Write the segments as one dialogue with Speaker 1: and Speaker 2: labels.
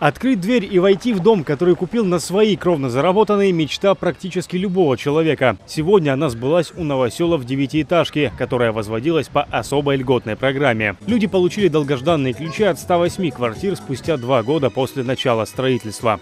Speaker 1: Открыть дверь и войти в дом, который купил на свои кровно заработанные, мечта практически любого человека. Сегодня она сбылась у новосела в девятиэтажке, которая возводилась по особой льготной программе. Люди получили долгожданные ключи от 108 квартир спустя два года после начала строительства.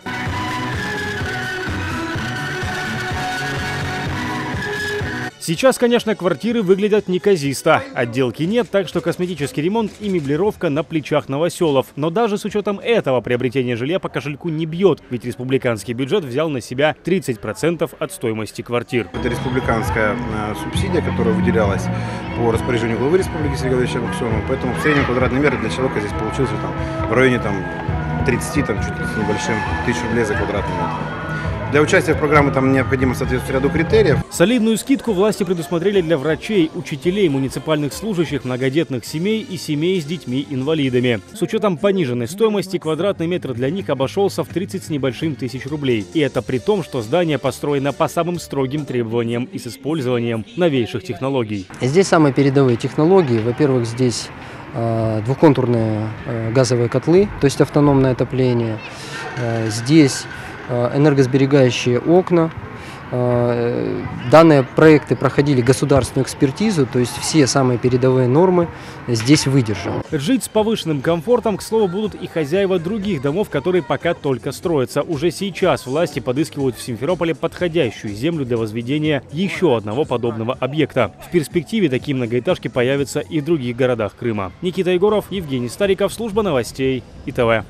Speaker 1: Сейчас, конечно, квартиры выглядят неказисто. Отделки нет, так что косметический ремонт и меблировка на плечах новоселов. Но даже с учетом этого приобретение жилья по кошельку не бьет, ведь республиканский бюджет взял на себя 30% от стоимости квартир.
Speaker 2: Это республиканская э, субсидия, которая выделялась по распоряжению главы республики Сергея Владимировича Буксенова. Поэтому в среднем квадратный метр для человека здесь получился там, в районе там, 30, там, чуть ли с небольшим тысяч рублей за квадратный метр. Для участия в программе там необходимо соответствовать ряду критериев.
Speaker 1: Солидную скидку власти предусмотрели для врачей, учителей, муниципальных служащих, многодетных семей и семей с детьми-инвалидами. С учетом пониженной стоимости квадратный метр для них обошелся в 30 с небольшим тысяч рублей. И это при том, что здание построено по самым строгим требованиям и с использованием новейших технологий.
Speaker 3: Здесь самые передовые технологии. Во-первых, здесь э, двухконтурные э, газовые котлы, то есть автономное отопление. Э, здесь энергосберегающие окна. Э, данные проекты проходили государственную экспертизу, то есть все самые передовые нормы здесь выдержаны.
Speaker 1: Жить с повышенным комфортом, к слову, будут и хозяева других домов, которые пока только строятся. Уже сейчас власти подыскивают в Симферополе подходящую землю для возведения еще одного подобного объекта. В перспективе такие многоэтажки появятся и в других городах Крыма. Никита Егоров, Евгений Стариков, служба новостей ИТВ.